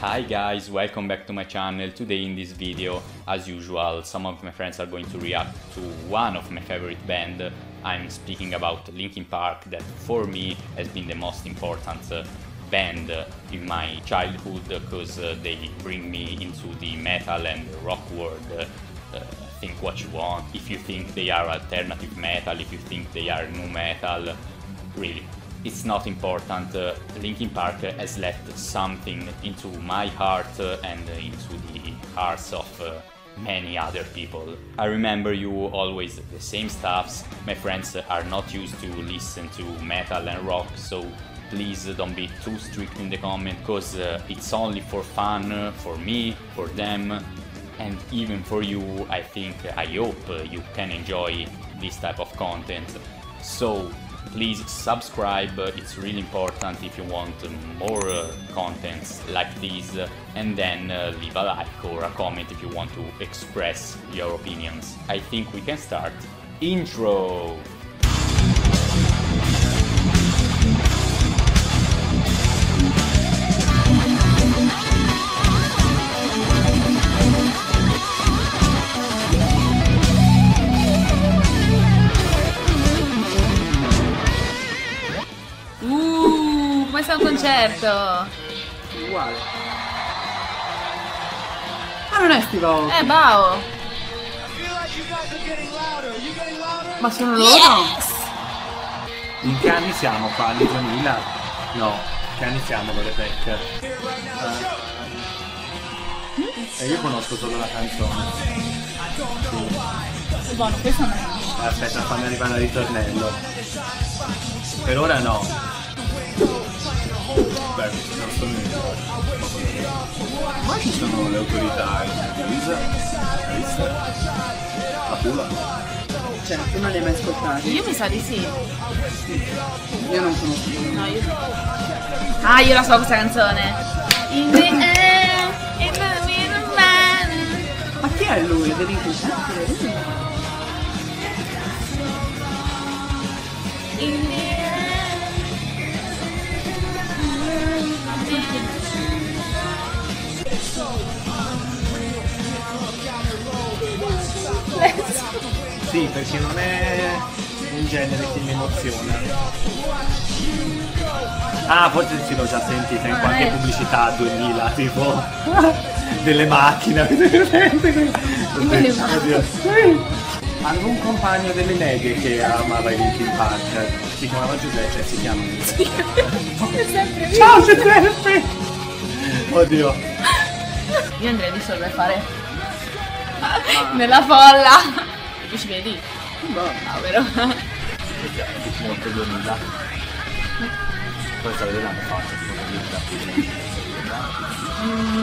Hi guys, welcome back to my channel. Today in this video, as usual, some of my friends are going to react to one of my favorite band. I'm speaking about Linkin Park that for me has been the most important uh, band in my childhood because uh, they bring me into the metal and rock world. Uh, think what you want. If you think they are alternative metal, if you think they are new metal, really it's not important. Uh, Linkin Park has left something into my heart uh, and into the hearts of uh, many other people. I remember you always the same stuffs. My friends are not used to listen to metal and rock, so please don't be too strict in the comment because uh, it's only for fun for me, for them, and even for you. I think I hope you can enjoy this type of content. So please subscribe it's really important if you want more uh, contents like this and then uh, leave a like or a comment if you want to express your opinions. I think we can start. Intro concerto? Uguale. Ma non è Steve Aoki. Eh, Bao. Ma sono loro? Yes! In che anni siamo qua? Anni 2000? No, che anni siamo con le tech? Eh. E io conosco solo la canzone. Buono, questo non è. Aspetta, fammi arrivare al ritornello. Per ora no. Beh. Ma ci sono le autorità in? La pula? Cioè, tu non li hai mai ascoltati? Io mi sa di sì. Io non conosco. No, io Ah, io la so questa canzone. In the air, in the middle man. Ma chi è lui? Devi incontrare In the Sì, perché non è un genere che mi emoziona. Ah, forse sì, l'ho già sentita in qualche eh. pubblicità 2000, tipo delle macchine. Oddio. Avevo un compagno delle medie che amava i Linkin Park. Si chiamava Giuseppe, cioè si chiama lì. Ciao Giuseppe! Oddio. Io andrei di solo a fare nella folla. Tu ci vedi? Boh. No, vero? Dici molto 2000. Poi sta vedendo l'hanno fatto, tipo 2000.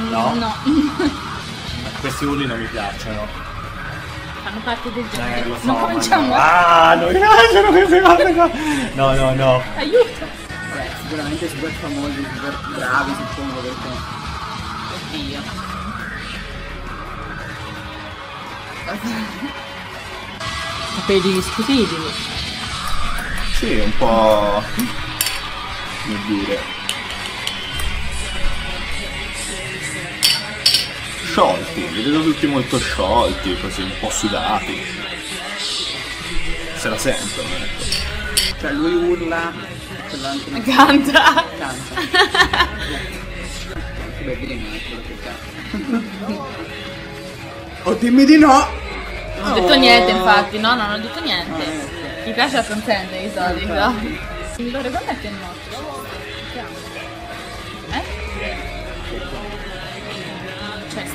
No? No. Questi urli non mi piacciono. Fanno parte del genere. Eh, lo so. non ma cominciamo. no. Ah, non mi piacciono queste cose qua. No, no, no. Aiuto. Vabbè, sicuramente super famosi, super bravi, suppongo, perché... Oddio. Capelli discutibili. Sì, un po'. come dire. Sciolti, li vedo tutti molto sciolti, così un po' sudati. Se la sentono, ecco. Cioè, lui urla, Canta. canta. Beh, bene, è quello che canta. Oh, dimmi di no! Non ho detto niente, infatti. No, non ho detto niente. Mi piace la contenta di solito. Allora, quando è che è morto? Eh? Cioè,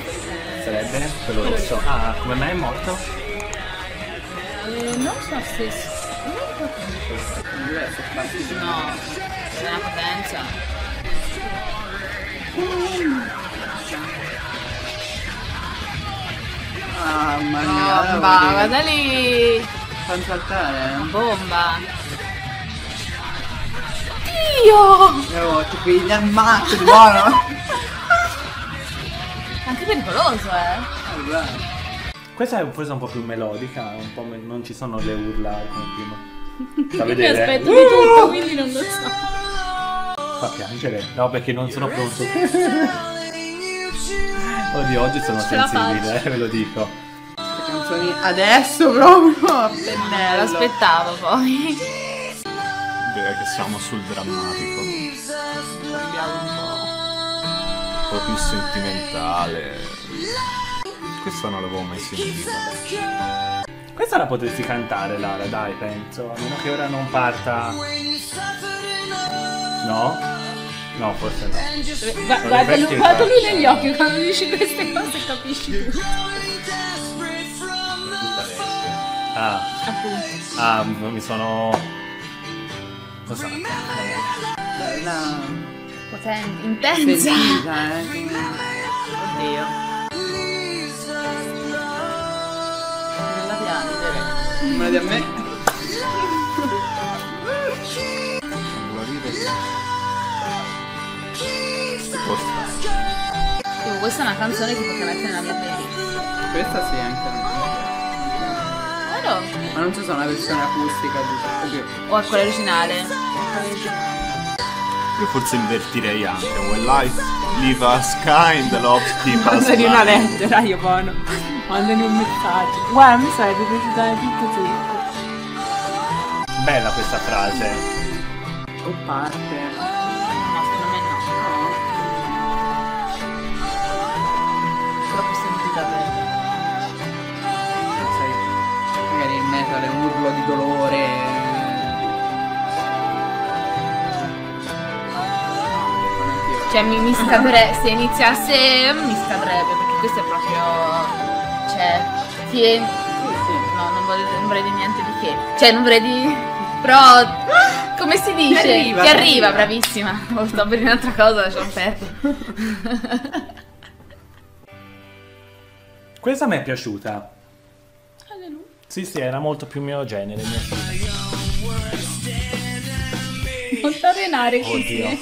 Sarebbe quello rosso. Ah, come mai è morto? eh, non so se... Non partito. No, è una potenza. Ah, mamma mia. Bomba, guarda lì! Fanno saltare, eh. Bomba! Dio! Oh, ti pigli ammazzo di buono! Anche pericoloso, eh! Ah, guarda. Questa è forse un po' più melodica, un po' me- non ci sono le urla come prima. Fa Mi vedere. aspetto di tutto, quindi non lo so. Fa piangere. No, perché non sono pronto. di oggi sono Ce sensibile, eh, ve lo dico. Le canzoni adesso proprio a pennello. L'aspettavo poi. Direi che siamo sul drammatico. Cambiamo un po'. Un po' più sentimentale. Questa non l'avevo mai sentita. Questa la potresti cantare, Lara, dai, penso. A meno che ora non parta. No? No, forse no. Gua- Non Guarda, rifletti, lui, guarda lui guarda. negli occhi quando dici queste cose capisci tutto. Ah, Appunto. ah, mi sono. Cosa? Bella. Potente, intensa. Sentita, eh. Oddio. Nella piangere. Una di a me. Tipo, questa è una canzone che potrei mettere nella mia playlist. Questa sì, anche a me. Vero? Ma non so se è una versione acustica di oddio. O è quella originale? Io forse invertirei anche. When life leave us kind, love keep us Mandami una lettera, io buono. Mandami un messaggio. Guarda, mi sarebbe piaciuta tutto secco. Bella questa frase. O parte. Un urlo di dolore. Cioè mi, mi scadrebbe, se iniziasse mi scadrebbe perché questo è proprio... Cioè, ti è... No, non vorrei, non vorrei dire niente di che. Cioè, non vorrei dire... Però... Come si dice? Ti arriva, Ti arriva, bravissima. Oh, sto per un'altra cosa, lasciamo perdere. Questa mi è piaciuta. Sì, sì, era molto più mio genere. Mio. Non t'arenare Oddio.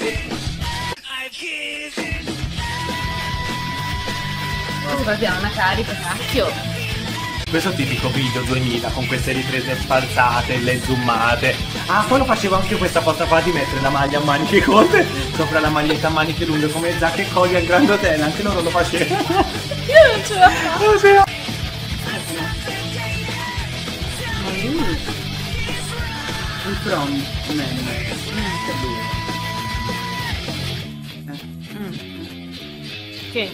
Questo proprio ha una carica, cacchio. Questo tipico video 2000 con queste riprese sfalsate, le zoomate. Ah, poi lo facevo anche questa volta fa di mettere la maglia a maniche corte sopra la maglietta a maniche lunghe come Zac e Cody al Grand Hotel, anche loro lo facevano. Io non ce la faccio. Il prom man. Che lui. Che?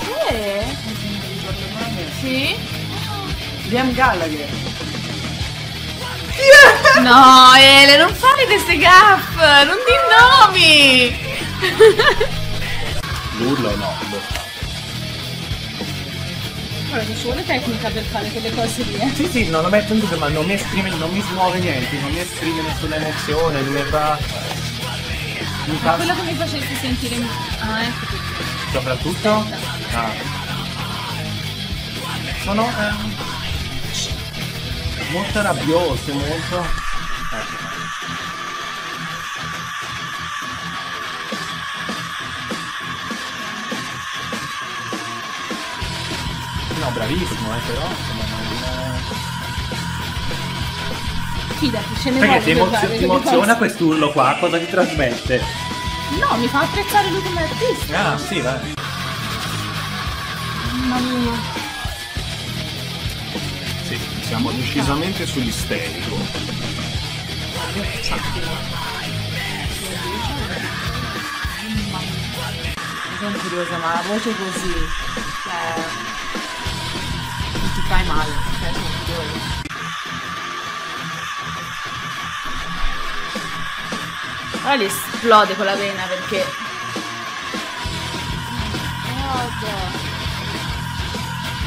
Che? Sì? Liam Gallagher. No, Ele, non fare queste gaffe, non ti nomi. L'urlo no, fa. Guarda, ci vuole tecnica per fare quelle cose lì, eh. Sì, sì, non lo metto in dubbio, ma non mi esprime, non mi smuove niente, non mi esprime nessuna emozione, lui fa. Mi fa. Quello che mi facesse sentire... Ah, ecco. Soprattutto? Ah. Sono ehm, molto rabbiose, molto. Ecco. No, bravissimo, eh, però. Fidati, ce ne Perché ti, per emozio- fare ti delle emoziona quest'urlo qua? Cosa ti trasmette? No, mi fa apprezzare lui come artista. Ah, sì, vai. Mamma mia. Sì, siamo decisamente sull'isterico. Sono curiosa, ma la voce così. Cioè. Fai male. Cioè. Ora gli esplode con la vena perché...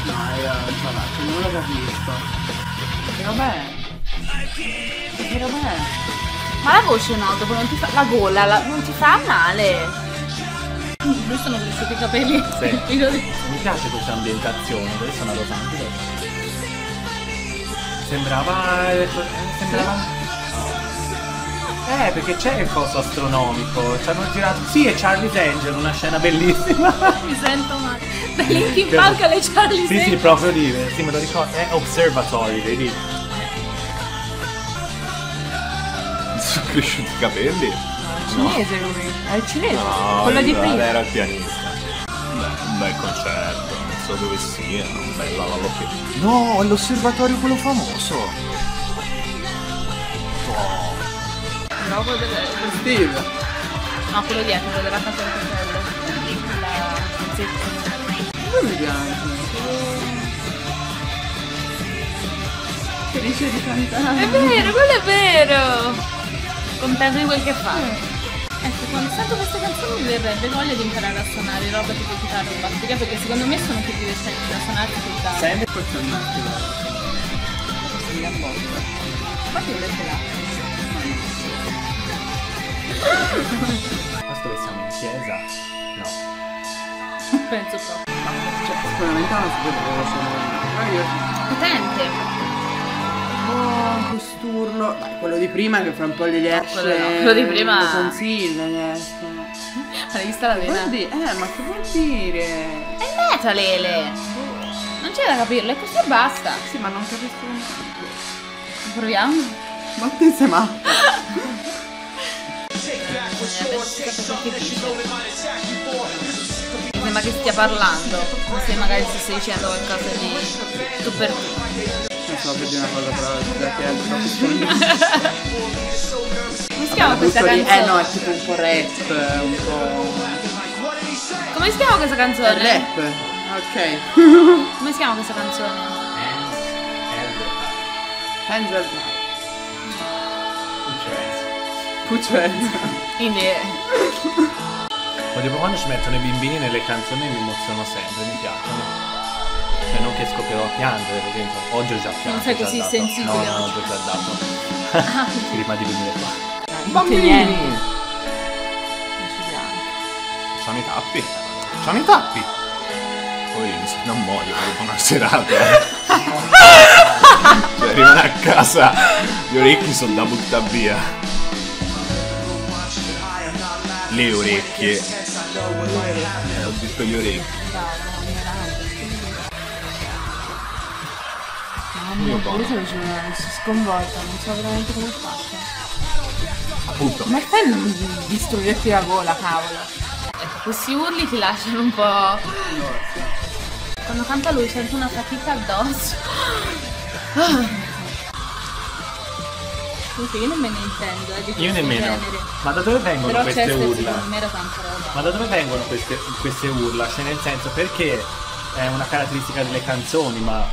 No, io cioè, non lo capisco. E vabbè. E vabbè. Ma la voce no, dopo non ti fa... La gola la- non ti fa male. Lui sono cresciuti i capelli. Sì. Mi piace questa ambientazione, dove sono a Los Angeles? Sembrava. eh, sembrava. Eh, perché c'è il coso astronomico. Ci hanno girato. Sì, è Charlie's Angel, una scena bellissima. Mi sento male. Da Linkin Park alle Charlie Sì, sì, Angel. proprio lì, sì, me lo ricordo. È Observatory, vedi? Sono cresciuti i capelli? Cinese lui, è il cinese, No, quello di prima. era il pianista. Beh, un bel concerto, non so dove sia, un bel la la la che- No, è l'osservatorio quello famoso. No, quello del... Steve. No, quello dietro, quello della casa del fratello. La zecca. Non mi piace. Felice di cantare. È vero, quello è vero! Contento di quel che fa. Ecco, quando sento queste canzoni mi verrebbe voglia di imparare a suonare roba tipo chitarra o batteria perché secondo me sono più divertenti da suonare che da... Sempre Forse un attimo. Mi apposta. Infatti io ce l'ha. Questo che siamo in chiesa? No. Penso proprio. Cioè, sicuramente non si poteva suonare. Potente. Oh, quest'urlo. Dai, quello di prima che fra un po' gli esce. quello no, quello di prima- Le tonsille gli escono. Hai visto la vena? dire? Eh, ma che vuol dire? È metal, Ele! Non c'è da capirlo, è così e basta. Sì, ma non capisco un Proviamo. Ma te sei. Mi sembra che stia parlando. Se magari si stai dicendo qualcosa di tu per tu. So per dire una cosa, però da che è troppo. Come si chiama questa canzone? Eh no, è tipo un po' rap, un po'. Come si chiama questa È canzone? rap. Ok. Come si chiama questa canzone? Hands up. Puccienza. Quindi Oddio, poi quando ci mettono i bimbini nelle canzoni mi emozionano sempre, mi piacciono. Non che scoppierò a piangere, per esempio. Oggi ho già pianto. sei già così dato. sensibile No, no, oggi. ho già dato. Prima di venire qua. Bambini. C'hanno i tappi. C'hanno i tappi. Poi mi sono muoio dopo una serata. eh. cioè, arrivano a casa, gli orecchi sono da buttare via. Le orecchie. Eh, ho detto gli orecchi. Io qua, Io sono sconvolta, non so veramente come faccio. appunto. Ma fai a non distruggerti la gola, cavolo. Ecco, questi urli ti lasciano un po'. Quando canta lui sento una fatica addosso. Comunque io non me ne intendo, eh, di Io nemmeno. genere. Ma da dove vengono Però queste urla? Ma da dove vengono queste, queste urla? Cioè nel senso perché è una caratteristica delle canzoni, ma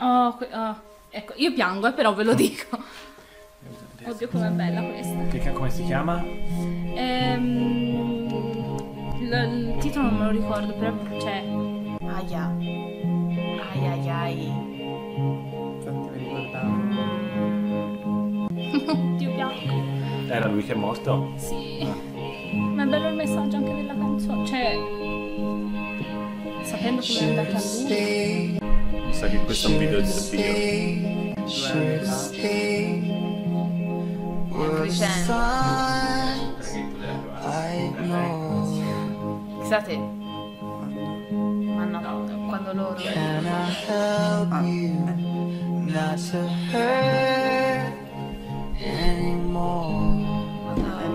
Oh, que- oh. Ecco, io piango, eh, però ve lo dico. Oddio, com'è bella questa. che, come si chiama? Ehm, il, il titolo non me lo ricordo, però c'è. Aia. Ai ai ai. Infatti mi ricordavo. Dio piango. Era lui che è morto? Sì. Ma è bello il messaggio anche della canzone. Cioè. Sapendo come è andata a lui. Sa che questo è un video di Dio. Chissà te. Ma no, quando loro. È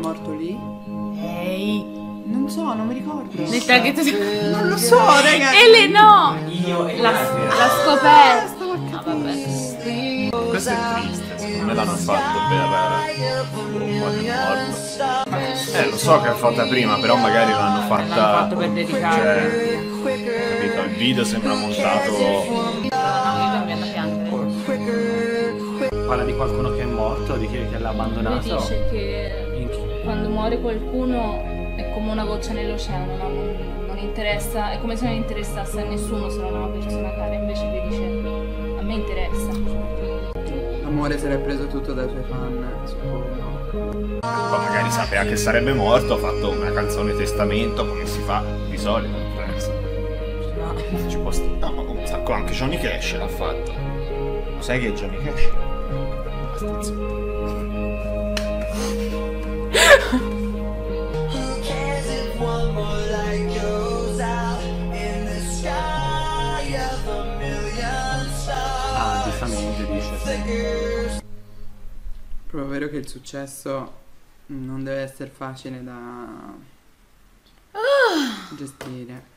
morto lì? Ehi. Non so, non mi ricordo. Nel traghetto. Non lo so, raga. Ele no! Io e La, la scoperta. Ah, vabbè. Questo è triste, secondo me l'hanno fatto per un po' di morto. Eh, lo so che l'hanno fatta prima, però magari l'hanno fatta. L'hanno fatto per dedicarlo. Cioè, capito? Il video sembra montato. Parla di qualcuno che è morto, di chi che l'ha abbandonato. dice che quando muore qualcuno è come una goccia nell'oceano, no? non, non interessa, è come se non interessasse a nessuno se non a una persona cara, invece lui dice a me interessa. L'amore se l'è preso tutto dai suoi fan, suppongo. Poi magari sapeva che sarebbe morto, ha fatto una canzone testamento come si fa di solito, penso. Ci può st- No, ma un sacco anche Johnny Cash l'ha fatto. Lo sai che è Johnny Cash? Abbastanza. Giustamente dice. sì. proprio vero che il successo non deve essere facile da gestire.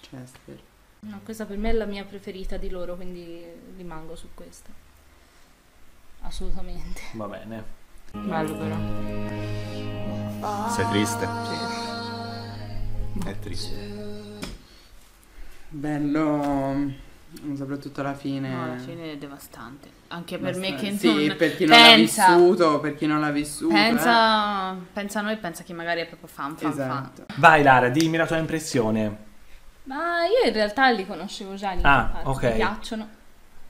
Chester. No, questa per me è la mia preferita di loro, quindi rimango su questa. Assolutamente. Va bene. Bello però. Sei triste? È triste. Bello, soprattutto alla fine. No, alla fine è devastante. Anche per me che Sì, non... per chi non pensa, l'ha vissuto, per chi non l'ha vissuto. Pensa, pensa a noi, pensa che magari è proprio fan, eh. fan, fan. Esatto. Vai Lara, dimmi la tua impressione. Ma io in realtà li conoscevo già, li Ah, ok. mi piacciono.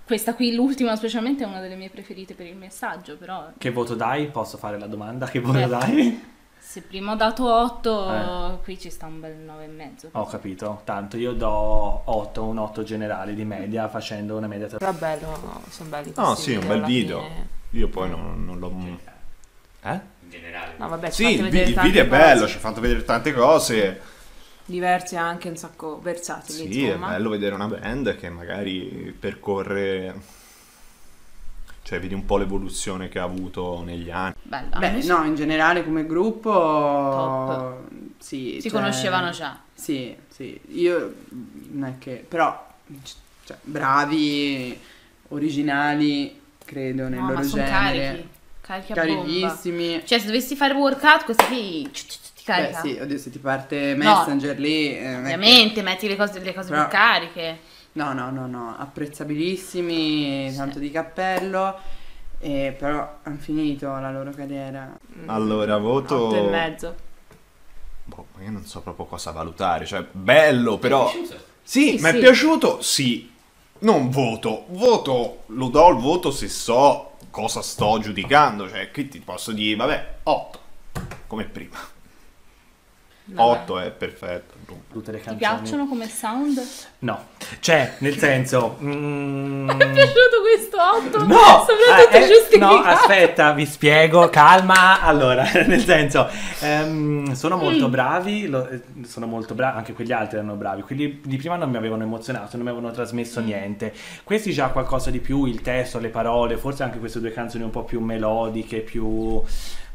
Questa qui, l'ultima specialmente, è una delle mie preferite per il messaggio, però Che voto dai? Posso fare la domanda? Che voto Eh. dai? Se prima ho dato 8, Eh. qui ci sta un bel 9,5. Ho capito, tanto io do 8, un 8 generale di media facendo una media tra... Però bello, sono belli No, questi sì, un bel video. fine. Io poi non, non l'ho... Eh? In generale. No, vabbè, Sì, il, il video è cose bello, ci ha fatto vedere tante cose. Diverse anche un sacco versatili, Sì, è insomma. bello vedere una band che magari percorre... Cioè, vedi un po' l'evoluzione che ha avuto negli anni. Bello. Beh, no, in generale come gruppo... Top. Sì, si cioè- conoscevano già. Sì, sì, io non è che... Però, cioè, bravi, originali, credo, nel No, loro ma sono genere. carichi. Carichi a bomba. Carichissimi. Cioè, se dovessi fare workout, questa qui ti Beh, carica. sì, oddio, se ti parte Messenger lì... eh, è che- Ovviamente, metti le cose, le cose Però- più cariche. No, no, no, no, apprezzabilissimi, tanto di cappello, eh, però hanno finito la loro carriera. Allora, voto... Otto e mezzo. Boh, ma io non so proprio cosa valutare. Cioè, bello, però... Sì, Sì, mi è sì. piaciuto? Sì. Non voto. Voto, lo do il voto se so cosa sto giudicando. Cioè, qui ti posso dire, vabbè, 8. Come prima. 8 è perfetto. Tutte le Ti canzoni. piacciono come sound? No, cioè, nel senso... mm, piaciuto questo 8? No, Soprattutto eh, eh, giustificato. no, aspetta, vi spiego, calma. Allora, nel senso, ehm, sono Mm. molto bravi, lo- eh, sono molto bravi, anche quegli altri erano bravi. Quelli di prima non mi avevano emozionato, non mi avevano trasmesso Mm. niente. Questi già qualcosa di più, il testo, le parole, forse anche queste due canzoni un po' più melodiche, più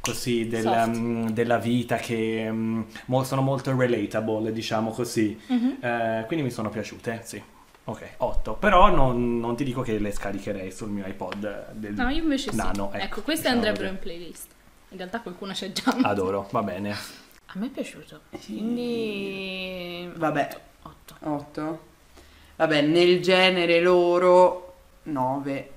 così del, mm, della vita che mm, mo- sono molto relatable, diciamo così. Mhm. Eh, quindi mi sono piaciute, sì. Ok, 8. Però non, non ti dico che le scaricherei sul mio iPod del No, io invece sì. nano. ecco, queste diciamo andrebbero così. in playlist. In realtà qualcuna c'è già. Adoro, va bene. A me è piaciuto. Quindi... Vabbè, 8. 8. Vabbè, nel genere loro 9.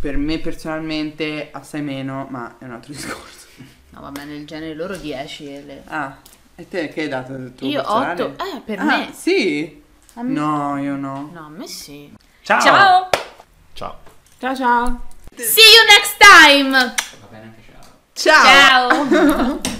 Per me personalmente assai meno, ma è un altro discorso. No, vabbè, nel genere loro 10 e le... Ah, e te che hai dato il tuo Io personale? 8. Eh, per Ah, me. sì? A me- No, io no. No, a me sì. Ciao! Ciao! Ciao. Ciao ciao. See you next time! Va bene anche ciao. Ciao! Ciao!